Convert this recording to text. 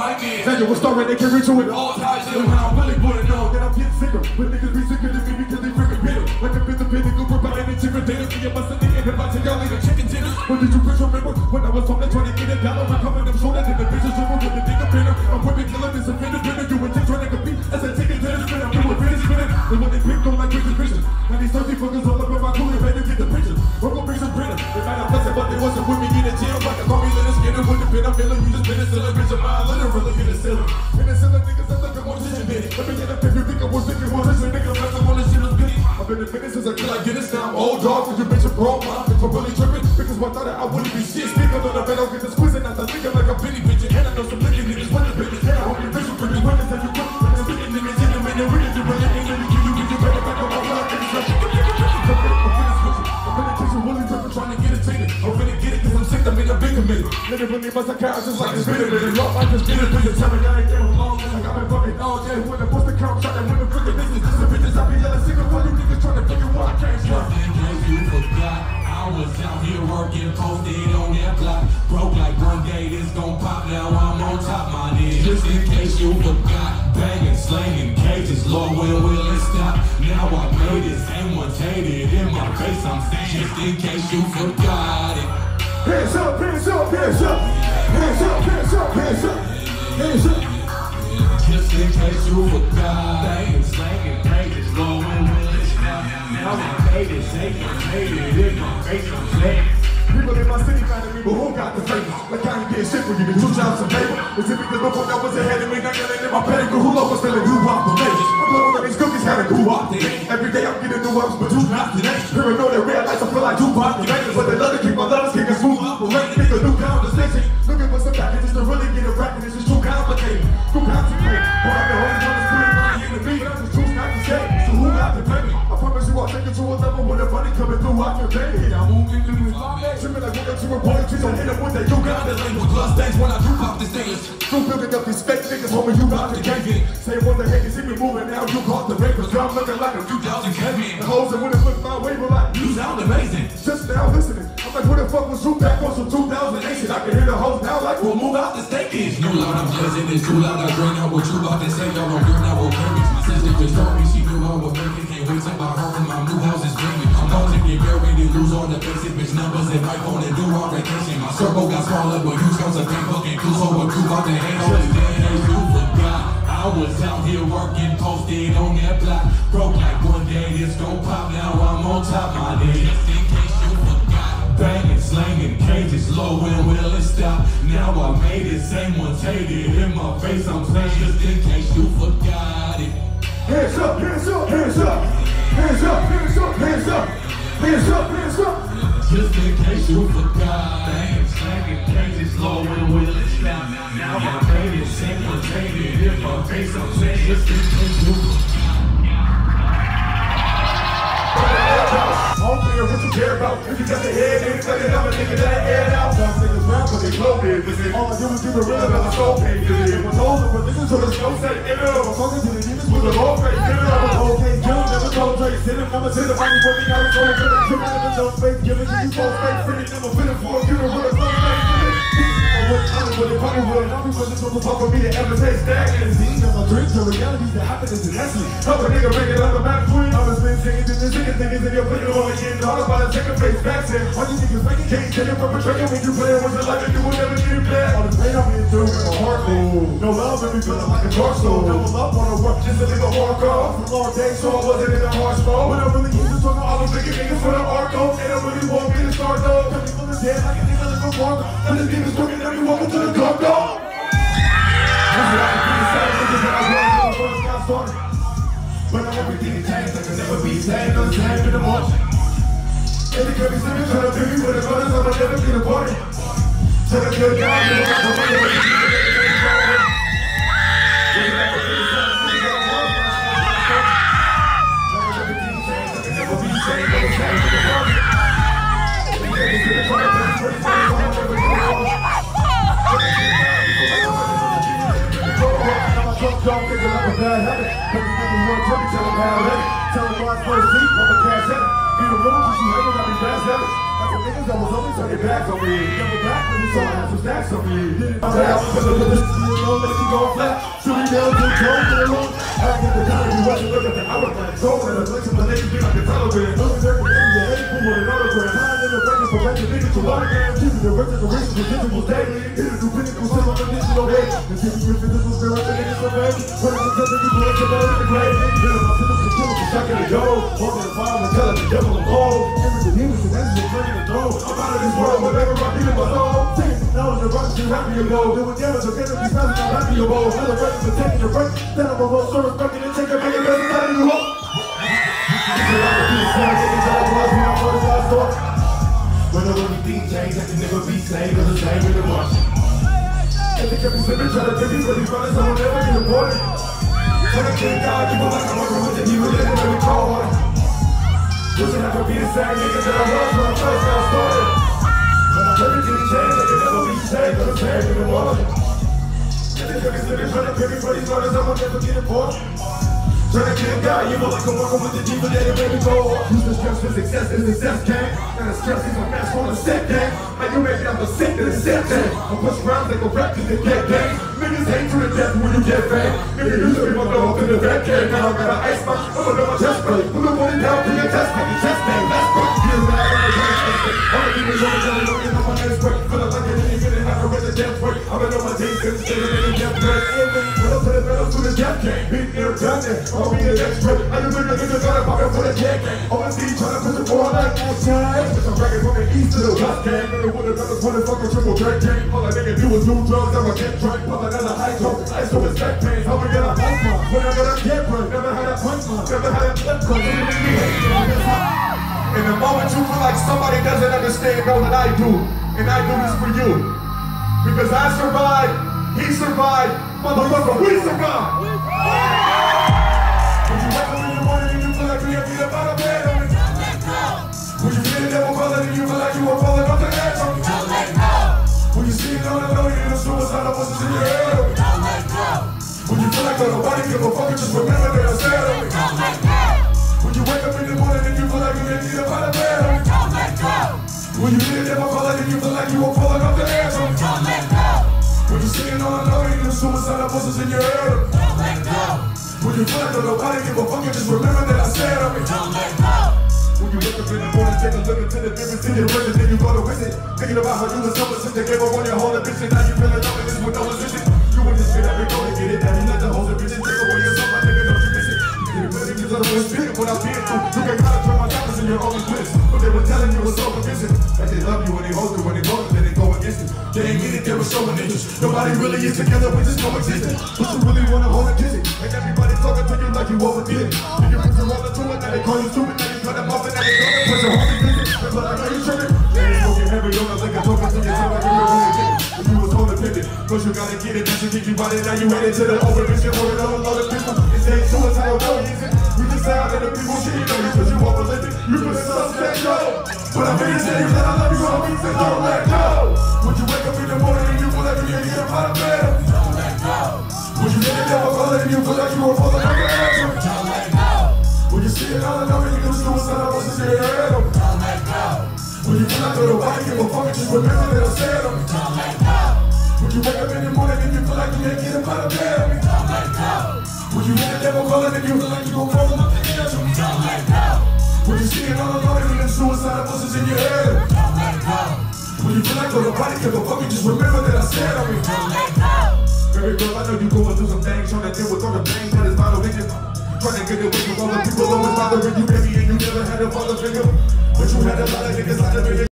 with it. all my niggas. Now you start right, they can reach you with. All ties And in. when I'm really putting on, then I'm getting sicker. But niggas be sicker than me because they freaking bitter. Like a fifth of pinnacle, we're buying intimidated. Me and my son, nigga, if I take y'all like a chicken dinner. But did you bitch remember when I was on the trying to get a dollar? I'm coming up shorter than the bitches over with the nigga pinner. I'm whipping killer, this a fender pinner. You and trying to compete as I take it to the spin. I'm doing finish spinning. And when they pick on like Richard Fisher. Now these 30 fuckers all up in my cooler, better get the picture. Roll up Richard Printer. They might have blessed but they wasn't with me in the jail. Like I call me Leonard Skinner with the pin. I'm feeling you just been I've been business since I kill, I get it now. Old dog, cause you bitch a bro, mom, bitch, I'm really tripping. Because I thought that I wouldn't be shit. Speak on the bed, I'll get this squeezing out the thinking like a bitty bitch. And I know some niggas, niggas, the bitches, and I hope you bitch, you bring me women, that you put. And the bitches, niggas, in them, and they're really doing it. Ain't really give you, get you better back on my block, trying to get it taken. I'm finna get it, cause I'm sick, I'm in a big committee. Literally, my psychiatrist like it's been a minute. Y'all might just get it, you tell me I ain't there alone. Like I've been fucking all day. When I bust the count, shot that women freaking business. Just the bitches, I be yelling, of you niggas trying to figure what I can't stop. In case you forgot, I was out here working, posted on that block. Broke like one day, this gon' pop. Now I'm on top, my nigga. Just in case you forgot, banging, slanging cages. Lord, when will it stop? Now I made it, same one tated in my face. I'm saying, just in case you forgot it. Hands up, hands up, hands up. Hands up, hands up, hands up. Hands up. Just in case you forgot. Now I made it, one tated in my face. I'm saying. People in my city at me, but who got the favor? Like I ain't did shit for you, the two jobs and labor. Is it because before that was ahead of me, now yelling in my pedigree? Who was feeling blue hop the latest? I'm blowing on these cookies, had a hop today. Every day I'm getting new ups, but you not today. Through this Tripping like welcome to poetry, so hit them with that Uganda language. Plus, thanks when I do pop the stage. Still building up these fake niggas, homie, you out the gang. Say what the heck, you see me moving now, you caught the rapers. Girl, I'm looking like a few 2000 Kevin. The hoes that wouldn't look my way, but like, You sound amazing. just now listening. I'm like, where the fuck was you back on some 2008 shit? I can hear the hoes now like, We'll move out the state. It's too loud, I'm buzzing. It's too loud, I drain out what you about to say. Y'all don't hear now, okay? My sister just told me she knew I was making. Can't wait till my home and my new house is dreaming. I'm to get buried and lose all the basic bitch numbers and my phone and do all vacation. My circle got smaller, but you comes a big fucking cool. So what you about to hang on is dead you forgot. I was out here working, posted on that block. Broke like one day, this gon' pop. Now I'm on top, my nigga. Just in case you forgot. Banging, slanging cages, low, when will it stop? Now I made it, same one tated in my face. I'm saying just in case you forgot it. hands up, hands up, hands up. Hands up, hands up, hands up. Hands up, hands up. Just in case you forgot. Banging, slanging cages, low, when will it? Now I made it, same one tated in my face. I'm saying just in case you forgot. I don't care what you care about. If you got the head in like it, a nigga that it out. Some niggas rap, but they big. All I do is give a real about the soul page. It was older, but listen to the snow say, in it. I'm talking to the demons with a low face. In it, a whole Kill Drake. Him, I'ma send him. I need what we got to go. Kill him, kill him, never no space. Giving you both. Send it, never fit it for a funeral with a slow face. I'm with it, fucking with it. I'm with this the ever stagnant. These are my dreams, the realities that happen is intensely. Help a nigga make it on the map queen. And you're putting on again. All about a chicken face vaccine. All you niggas making can't perpetrating when you play with your life and you will never get back. All the pain I'm in through in my heart, ooh. No love and me feeling like a dark soul. Double up on the work just to leave a hardcore. From long days, so I wasn't in a harsh mode. When I really used to talk all the bigger niggas for the arco. They don't really want me to start though. Me from the dead like a nigga live a farm. And the niggas talking every welcome to the dark dog. Same, no same in the morning. And the could be trying to be with the brothers, I'ma never be the party. Tell the good God, don't have to money. Don't think like a bad habit. But you me one twenty, tell him how it. Tell him my first seat, I'm a cash habit. Be the cause you hate it, I be bad habits. Like the niggas that was always turning back on me. Double back when you saw it. stacks on me. I'm down, put the put this alone, let you go flat. Shooting down to the drone, get along. I get the time, you watch it, look at the hourglass. Gold and a flexion, but they can be like a telegram. Looking there for India, hey, cool with an autograph. High in the record for making niggas to autograph. Keeping the record, the races, the digitals daily. Hit a new pinnacle, still on the digital way. And keeping your physical spirit, the niggas are ready. Put it together, you put it together, in the grave. The shot in the the fire, and tell it the devil I'm cold. Everything he was, that's just bringing the dough. I'm out of this world, whatever I need in my soul. Down the rock, you happy you go. Doing damage, I'm gonna be smelling, I'm happy you go. Another break. Then I'm a service, breaking and taking, you. ho. When I the I can never be saved or the same in the rush. And kept me slipping, trying to take me, but these brothers, I will never get aborted. When I can't die, you like I'm working with the evil, they never call on it. Wishing I could be the same nigga that I was when I first got started. When everything changed, I can never be saved or the same in the. And they kept me slipping, trying to me, but these brothers, I will never get aborted. Trying to get a guy, you know, like I'm working with the demon that it made me go. Use the stress for success, and success gang. And the stress is a mask on the set gang. And you make it out the sick to the set gang. I push rounds like a rap to the get gang. Niggas hate to the death when you get fame. Nigga used to be my dog in the vet gang. Now I got an ice box, I'm under my chest plate. Put the money down for your test plate, chest bang, that's what to test All the demons on the jelly, looking on my next break. Feel like didn't even have to read the death rate. I've been on my team since the beginning, death threat. Put up to the metal to the death gang. Beat it. I'll be. I just nigga nigga got a pocket for the gang. Overseas trying to push the ball like outside. It's a record from the east to the west gang. Nigga with another 20 fucking triple threat gang. All a nigga do is do drugs, never get drunk. Pull another high coat. I still respect pain. We get a high mark. When I got a get. Never had a punch mark. Never had a flip gun. In the moment you feel like somebody doesn't understand, know that I do. And I do this for you. Because I survived, he survived, motherfucker, we survived. A fuck, just remember that I said on me. When you wake up in the morning and you feel like you can't get up out of bed on me. When you hear devil calling and you feel like you are falling off the edge on me. When you see it on low, you hear the suicidal voices in your head on me. When you feel like nobody give a fuck, just remember that I said on me. When you wake up in the morning, take a look into the mirror, see your record, then you go to visit. Thinking about how you was so since they gave up on your whole ambition. Now you feeling up in this with no resistance. You in this shit every go to get it, now you let the hoes and bitches take away your soul, my nigga, don't you miss it. You it ready, cause I don't to it what I've been through. You can kinda turn my choppers in your only bliss. But they were telling you it was so convincing. That they love you when they hold you, when they go then they go against it. They ain't mean it, they were showing interest. Nobody really is together, we just coexisting. But you really wanna hold a kiss it. And everybody talking to you like you overdid it. And you put your roller to it, now they call you stupid, now you cut them off and now they go and put your home in visit. But I know you tripping. They ain't smoking heavy on the liquor, talking to yourself like you're really cause you gotta get it, that should keep you body, now you headed to the open mission, holding on a lot of people. It's ain't suicidal, no easy. You just say out of the people shit, you know you cause you overlifted. You feel it suspect, yo. But I'm here to tell you that I love you, homie, so don't let go. When you wake up in the morning and you feel like you can't get up out of bed. Don't let go. When you hear the devil calling and you feel like you are falling off the edge. When you see it all and you do suicidal voices in your head. When you feel like nobody give a fuck, just remember that I said them. When you wake up in the morning and you feel like you can't get up out of bed. When you hear the devil calling and you feel like you gon' fall off the edge. Don't let go. When you see it all alone and do suicidal voices in your head. Don't let go. When you feel like nobody give a fuck, you just remember that I said them. Baby girl, I know you going through some things, trying to deal with all the things that is bothering you. Trying to get away from all the people always bothering you, baby, and you never had a father figure. But you had a lot of niggas out there,